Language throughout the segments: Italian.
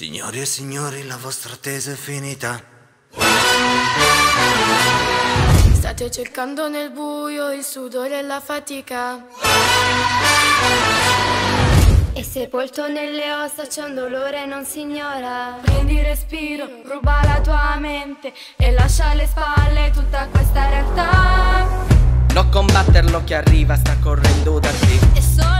Signore e signori, la vostra tesa è finita. State cercando nel buio il sudore e la fatica. E sepolto nelle ossa c'è un dolore non si ignora. Prendi respiro, ruba la tua mente e lascia alle spalle tutta questa realtà. Non combatterlo che arriva, sta correndo da te.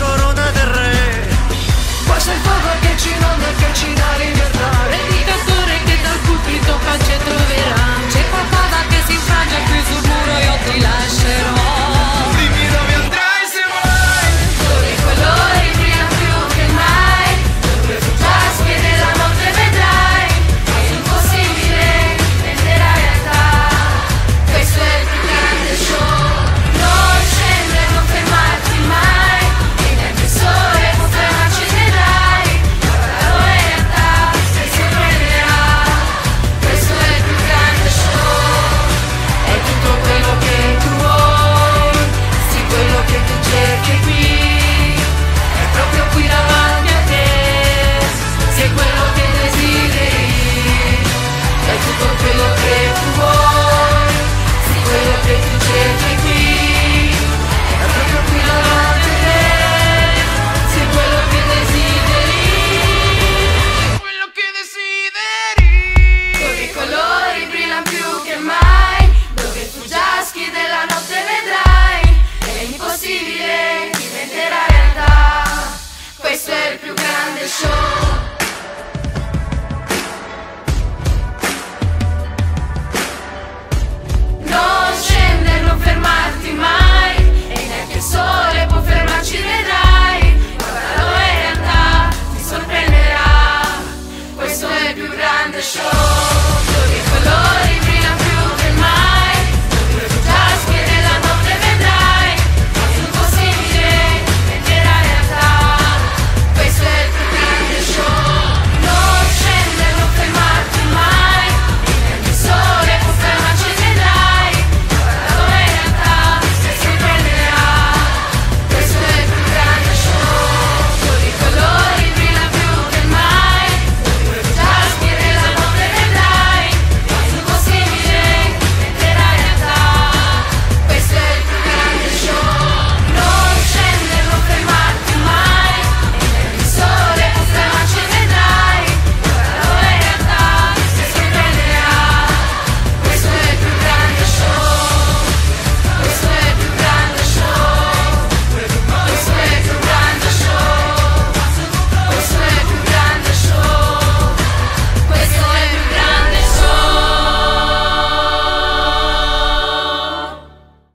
la. Show.